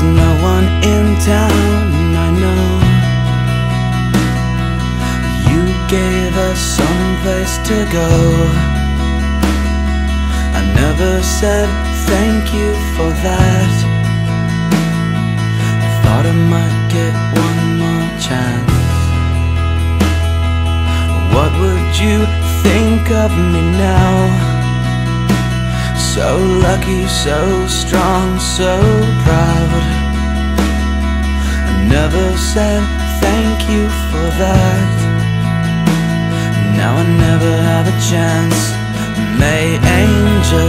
one in town, I know. You gave us some place to go. I never said thank you for that. So lucky, so strong, so proud. I never said thank you for that. Now I never have a chance. May angels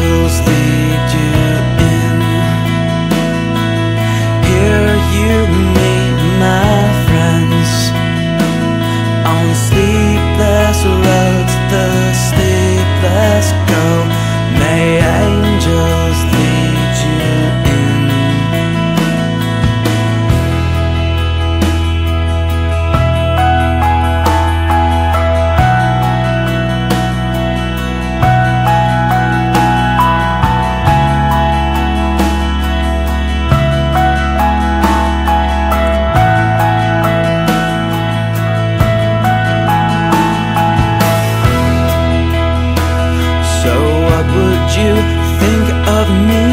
you think of me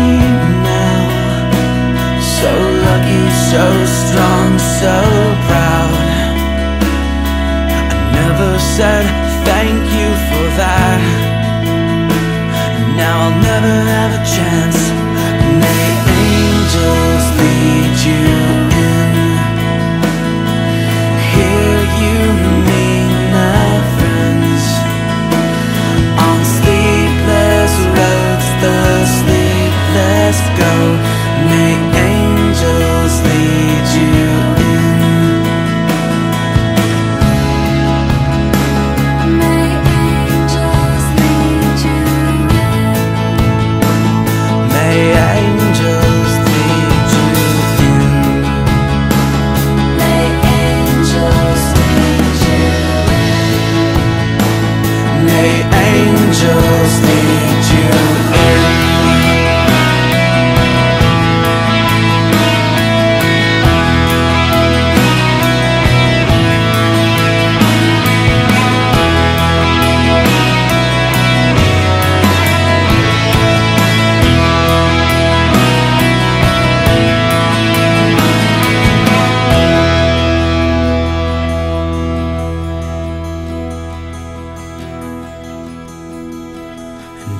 now? So lucky, so strong, so proud. I never said thank you for that. Now I'll never have a chance.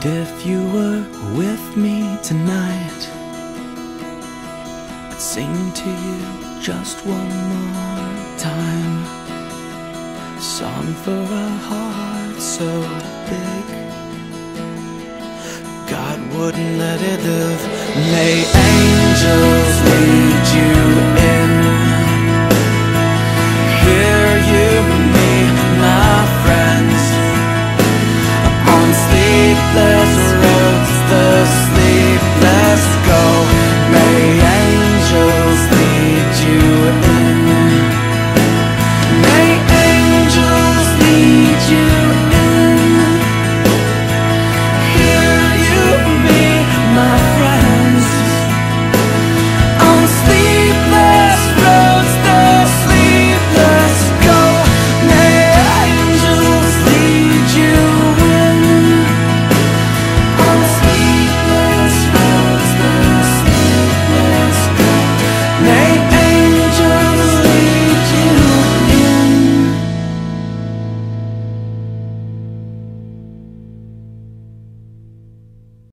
And if you were with me tonight, I'd sing to you just one more time. Song for a heart so big. God wouldn't let it live. May angels lead